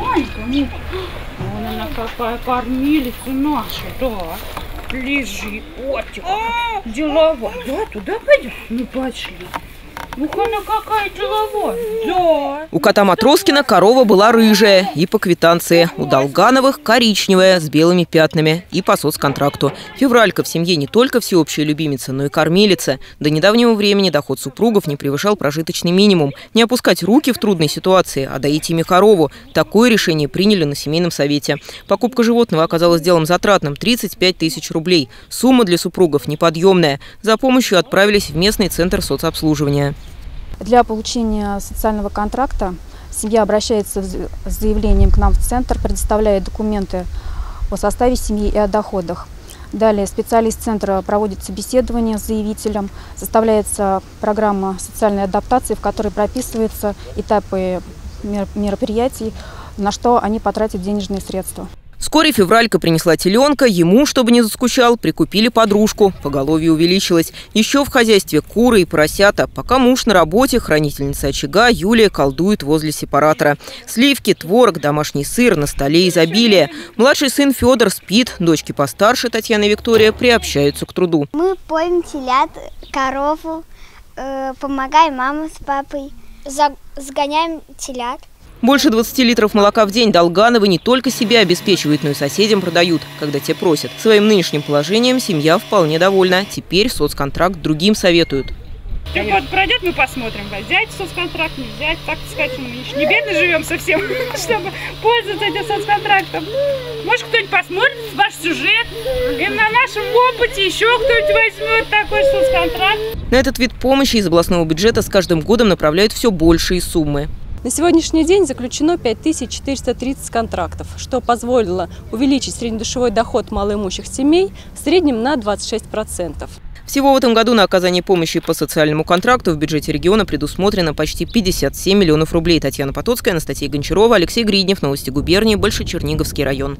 Манька, ну, вон она какая кормилица наша, да. Лежит, котик. Деловая. Да, туда пойдем? Ну, пошли. Ну, она какая деловая. Да. У кота Матроскина корова была рыжая и по квитанции. У Долгановых коричневая с белыми пятнами и по соцконтракту. Февралька в семье не только всеобщая любимица, но и кормилица. До недавнего времени доход супругов не превышал прожиточный минимум. Не опускать руки в трудной ситуации, а доить ими корову. Такое решение приняли на семейном совете. Покупка животного оказалась делом затратным – 35 тысяч рублей. Сумма для супругов неподъемная. За помощью отправились в местный центр соцобслуживания. Для получения социального контракта семья обращается с заявлением к нам в центр, предоставляет документы о составе семьи и о доходах. Далее специалист центра проводит собеседование с заявителем, составляется программа социальной адаптации, в которой прописываются этапы мероприятий, на что они потратят денежные средства. Вскоре февралька принесла теленка, ему, чтобы не заскучал, прикупили подружку. Поголовье увеличилось. Еще в хозяйстве куры и поросята. Пока муж на работе, хранительница очага Юлия колдует возле сепаратора. Сливки, творог, домашний сыр, на столе изобилие. Младший сын Федор спит, дочки постарше Татьяна и Виктория приобщаются к труду. Мы поем телят, корову, э, помогаем маме с папой, загоняем телят. Больше 20 литров молока в день Долгановы не только себя обеспечивают, но и соседям продают, когда те просят. Своим нынешним положением семья вполне довольна. Теперь соцконтракт другим советуют. И вот пройдет, мы посмотрим, взять соцконтракт, не взять. Так сказать, мы не бедно живем совсем, чтобы пользоваться этим соцконтрактом. Может, кто-нибудь посмотрит ваш сюжет, и на нашем опыте еще кто-нибудь возьмет такой соцконтракт. На этот вид помощи из областного бюджета с каждым годом направляют все большие суммы. На сегодняшний день заключено 5430 контрактов, что позволило увеличить среднедушевой доход малоимущих семей в среднем на 26%. Всего в этом году на оказание помощи по социальному контракту в бюджете региона предусмотрено почти 57 миллионов рублей. Татьяна Потоцкая, Анастасия Гончарова, Алексей Гриднев, Новости губернии, Большечерниговский район.